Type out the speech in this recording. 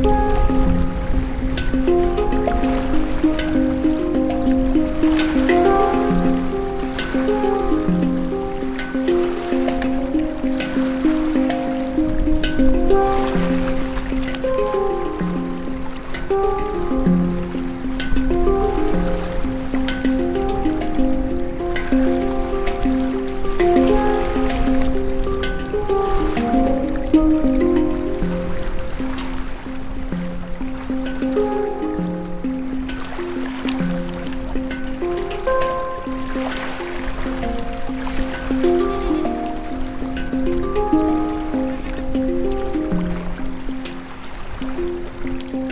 Bye. Thank you.